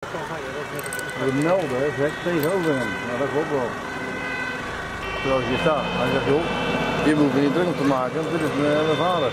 De melden zegt tegenover hem. Nou, dat klopt wel. Zoals je staat. Hij zegt, joh, je er niet druk te maken, want dit is mijn, mijn vader.